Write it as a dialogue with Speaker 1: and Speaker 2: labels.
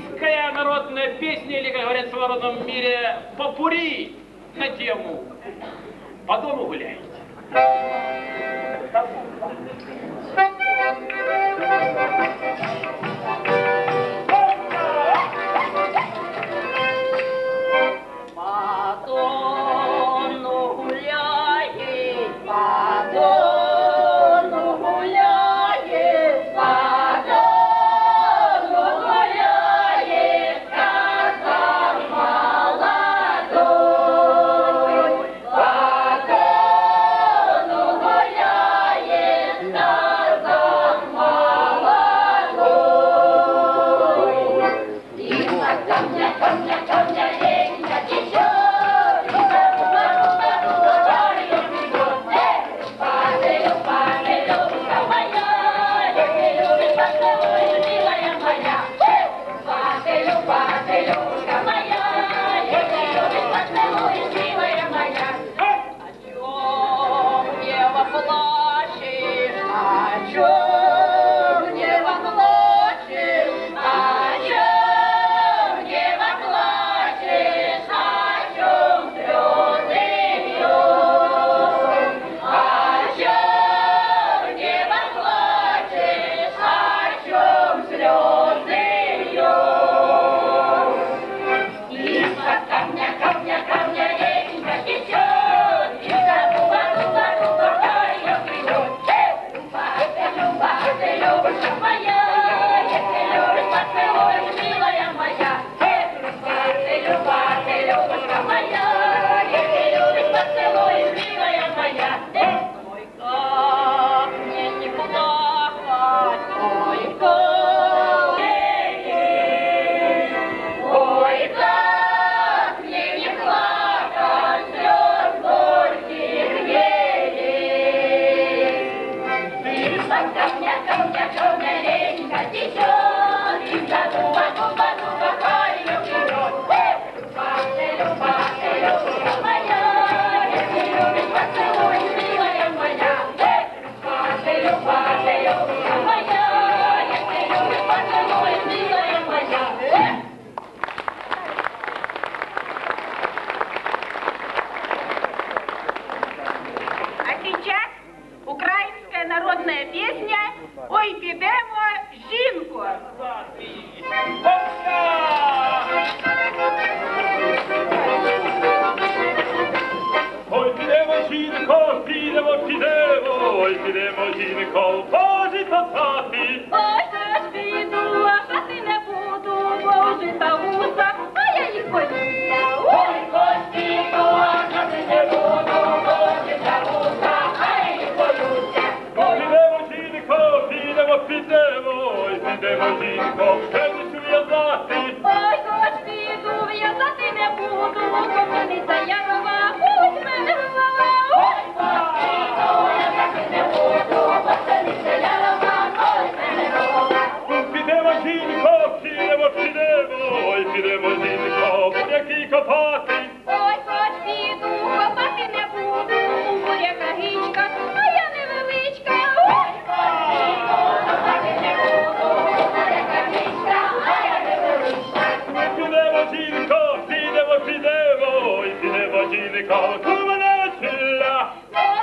Speaker 1: украинская народная песня, или, как говорят в народном мире, попури на тему «По дому гуляете».
Speaker 2: головне пісня. Ой, підемо, жінко.
Speaker 3: Ой, підемо, жінко, підемо, підемо, ой, підемо, жінко, божі та
Speaker 4: копати. Ой, хоч піду, копати не буду. У моря крагічка, а я невеличка. Ой,
Speaker 1: хоч
Speaker 3: копати не буду. У моря а я невеличка. Підемо, жінко, підемо, підемо.
Speaker 4: Ой, підемо, жінко, кумене чилля. Ой,